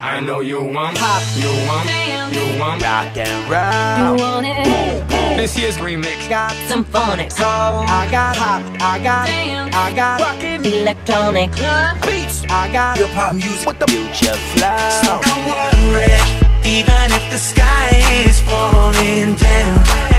I know you want pop, you want, you want rock and roll. You want it. Boom, boom. This year's remix got some phonics. So I got pop, I got, Damn. I got rockin' electronic uh, beats. I got your pop music with the future flow. So I worry, even if the sky is falling down.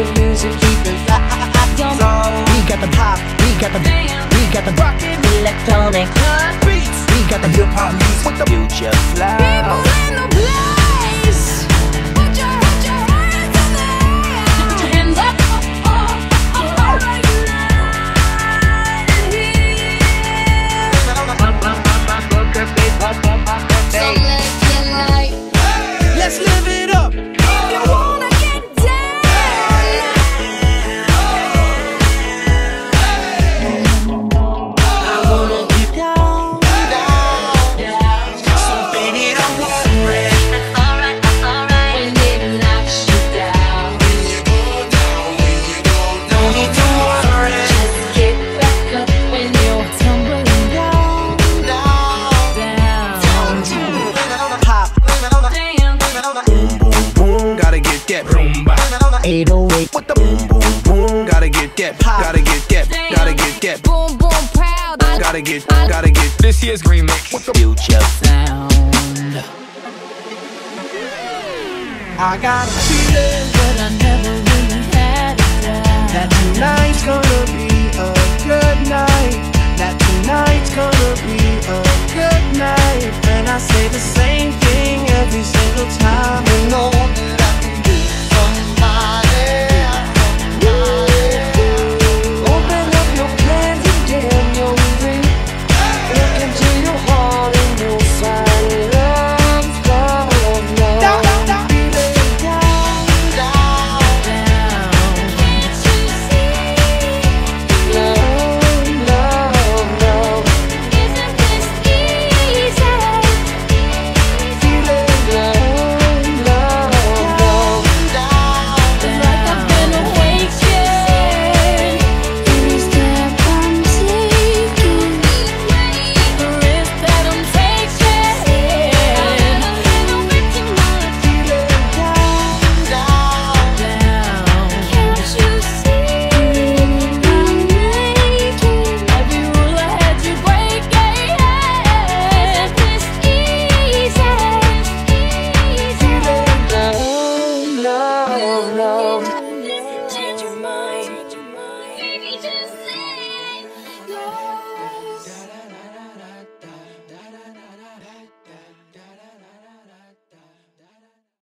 The We got the pop, we got the we got the electronic beats. We got the hip hop music with the future flow. People in the blood. gotta get that rumba. 808 with the boom boom boom. Gotta get that, gotta get that, gotta get that. Boom boom proud. Gotta get, gotta get this year's remix. With the future sound. I got a feeling that I never.